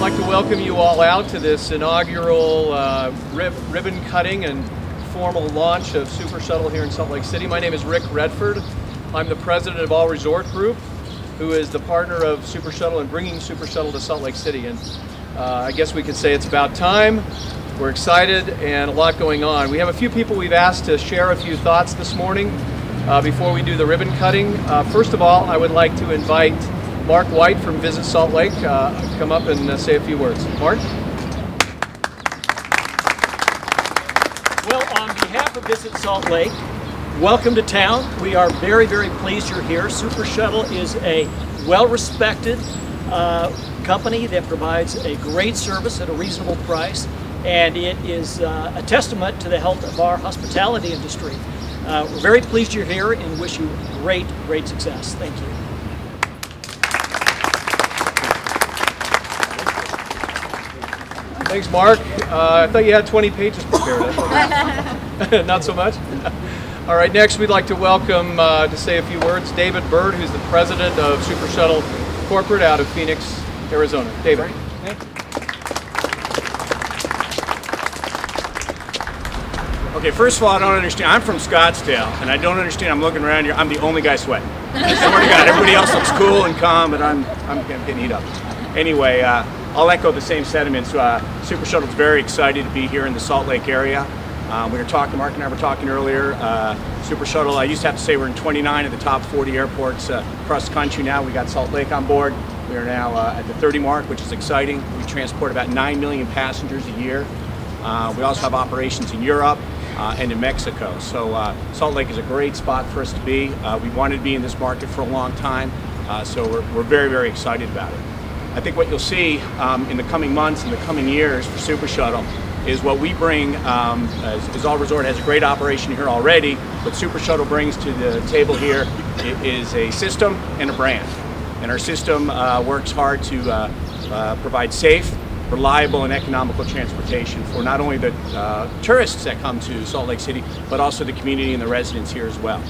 welcome you all out to this inaugural uh, rib ribbon cutting and formal launch of Super Shuttle here in Salt Lake City. My name is Rick Redford. I'm the president of All Resort Group, who is the partner of Super Shuttle and bringing Super Shuttle to Salt Lake City. And uh, I guess we could say it's about time. We're excited and a lot going on. We have a few people we've asked to share a few thoughts this morning uh, before we do the ribbon cutting. Uh, first of all, I would like to invite Mark White from Visit Salt Lake uh, come up and uh, say a few words. Mark? Well, on behalf of Visit Salt Lake, welcome to town. We are very, very pleased you're here. Super Shuttle is a well-respected uh, company that provides a great service at a reasonable price, and it is uh, a testament to the health of our hospitality industry. Uh, we're very pleased you're here and wish you great, great success. Thank you. Thanks, Mark. Uh, I thought you had 20 pages prepared. Not so much? All right, next we'd like to welcome uh, to say a few words David Bird, who's the president of Super Shuttle Corporate out of Phoenix, Arizona. David. Okay, first of all, I don't understand. I'm from Scottsdale, and I don't understand. I'm looking around here. I'm the only guy sweating. I swear to God, everybody else looks cool and calm, but I'm I'm getting heat up. Anyway, uh, I'll echo the same sentiments. Uh, Super is very excited to be here in the Salt Lake area. Um, we were talking, Mark and I were talking earlier. Uh, Super Shuttle, I used to have to say we're in 29 of the top 40 airports uh, across the country now. We got Salt Lake on board. We are now uh, at the 30 mark, which is exciting. We transport about 9 million passengers a year. Uh, we also have operations in Europe uh, and in Mexico. So uh, Salt Lake is a great spot for us to be. Uh, we wanted to be in this market for a long time, uh, so we're, we're very, very excited about it. I think what you'll see um, in the coming months and the coming years for Super Shuttle is what we bring, um, as, as All Resort has a great operation here already, what Super Shuttle brings to the table here is a system and a brand. And our system uh, works hard to uh, uh, provide safe, reliable and economical transportation for not only the uh, tourists that come to Salt Lake City, but also the community and the residents here as well.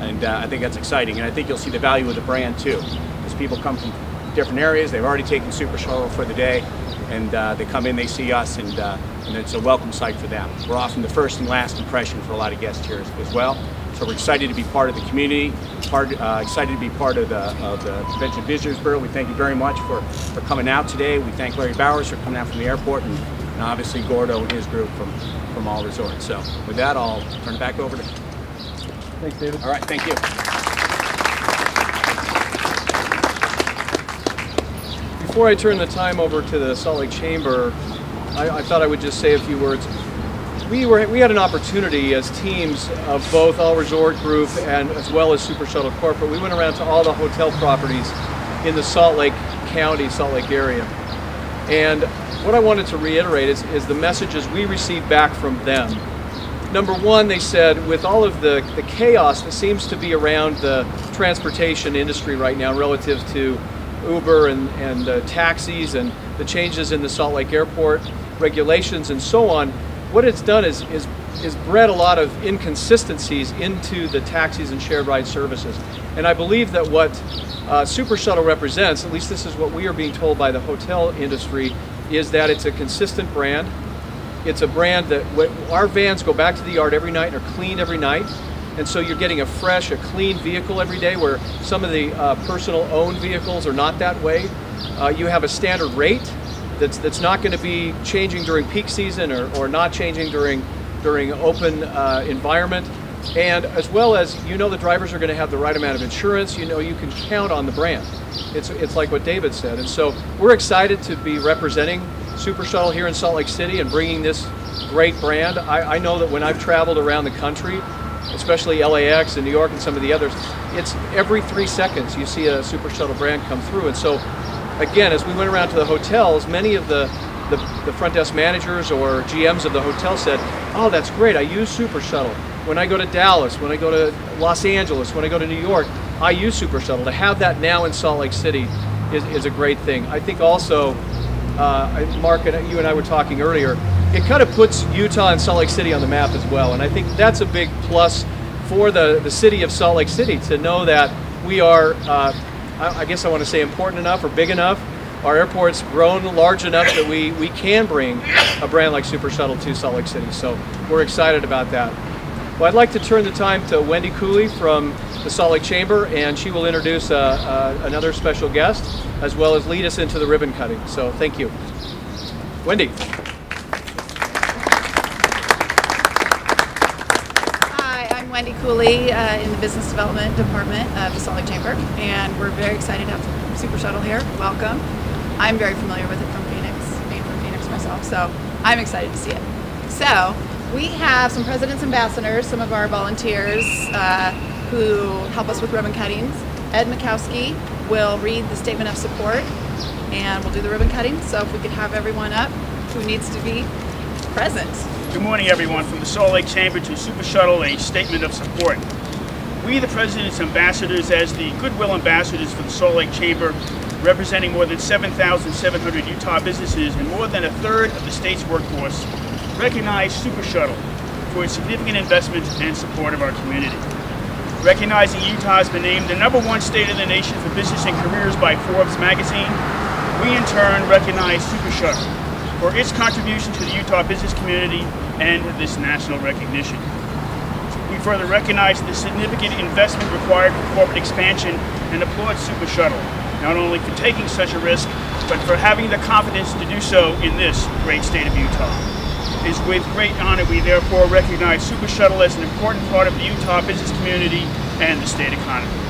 And uh, I think that's exciting. And I think you'll see the value of the brand too. As people come from different areas, they've already taken Super Shuttle for the day, and uh, they come in, they see us, and, uh, and it's a welcome sight for them. We're often the first and last impression for a lot of guests here as, as well. So we're excited to be part of the community, part, uh, excited to be part of the, of the Convention Visitors Bureau. We thank you very much for, for coming out today. We thank Larry Bowers for coming out from the airport and, and obviously Gordo and his group from, from All Resorts. So with that, I'll turn it back over to Thanks, David. All right, thank you. Before I turn the time over to the Salt Lake Chamber, I, I thought I would just say a few words. We were we had an opportunity as teams of both All Resort Group and as well as Super Shuttle Corporate. We went around to all the hotel properties in the Salt Lake County, Salt Lake area. And what I wanted to reiterate is, is the messages we received back from them. Number one, they said, with all of the, the chaos that seems to be around the transportation industry right now relative to Uber and, and uh, taxis and the changes in the Salt Lake Airport regulations and so on, what it's done is, is, is bred a lot of inconsistencies into the taxis and shared ride services. And I believe that what uh, Super Shuttle represents, at least this is what we are being told by the hotel industry, is that it's a consistent brand. It's a brand that our vans go back to the yard every night and are cleaned every night. And so you're getting a fresh, a clean vehicle every day where some of the uh, personal owned vehicles are not that way. Uh, you have a standard rate that's, that's not going to be changing during peak season or, or not changing during, during open uh, environment. And as well as you know the drivers are going to have the right amount of insurance, you know you can count on the brand. It's, it's like what David said. And so we're excited to be representing Super Shuttle here in Salt Lake City and bringing this great brand. I, I know that when I've traveled around the country, especially LAX and New York and some of the others, it's every three seconds you see a Super Shuttle brand come through. And so, again, as we went around to the hotels, many of the, the, the front desk managers or GMs of the hotel said, oh, that's great, I use Super Shuttle. When I go to Dallas, when I go to Los Angeles, when I go to New York, I use Super Shuttle. To have that now in Salt Lake City is, is a great thing. I think also, uh, Mark and you and I were talking earlier, it kind of puts Utah and Salt Lake City on the map as well. And I think that's a big plus for the, the city of Salt Lake City to know that we are, uh, I, I guess I want to say important enough or big enough our airport's grown large enough that we, we can bring a brand like Super Shuttle to Salt Lake City. So we're excited about that. Well, I'd like to turn the time to Wendy Cooley from the Salt Lake Chamber, and she will introduce uh, uh, another special guest as well as lead us into the ribbon cutting. So thank you. Wendy. Hi, I'm Wendy Cooley uh, in the Business Development Department of the Salt Lake Chamber, and we're very excited to have Super Shuttle here. Welcome. I'm very familiar with it from Phoenix, being from Phoenix myself, so I'm excited to see it. So, we have some President's Ambassadors, some of our volunteers uh, who help us with ribbon cuttings. Ed Makowski will read the statement of support, and we'll do the ribbon cutting. So, if we could have everyone up who needs to be present. Good morning, everyone. From the Salt Lake Chamber to Super Shuttle, a statement of support. We, the President's ambassadors, as the goodwill ambassadors for the Salt Lake Chamber, representing more than 7,700 Utah businesses and more than a third of the state's workforce, recognize Super Shuttle for its significant investment and support of our community. Recognizing Utah has been named the number one state in the nation for business and careers by Forbes magazine, we in turn recognize Super Shuttle for its contribution to the Utah business community and this national recognition. We further recognize the significant investment required for corporate expansion and applaud Super Shuttle, not only for taking such a risk, but for having the confidence to do so in this great state of Utah. It is with great honor we therefore recognize Super Shuttle as an important part of the Utah business community and the state economy.